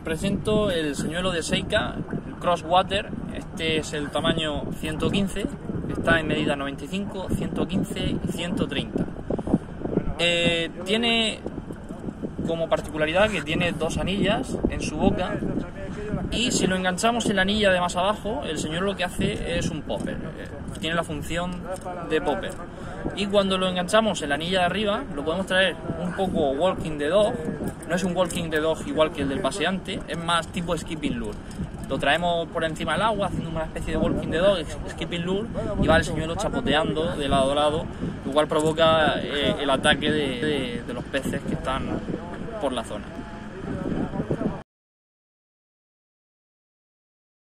presento el señuelo de Seika, Crosswater. Este es el tamaño 115, está en medida 95, 115 y 130. Eh, tiene como particularidad que tiene dos anillas en su boca y si lo enganchamos en la anilla de más abajo, el señor lo que hace es un popper. Eh, tiene la función de popper. Y cuando lo enganchamos en la anilla de arriba, lo podemos traer un poco walking the dog. No es un walking the dog igual que el del paseante, es más tipo skipping lure. Lo traemos por encima del agua, haciendo una especie de walking the dog, skipping lure, y va el señuelo chapoteando de lado a lado, lo cual provoca eh, el ataque de los peces que están por la zona.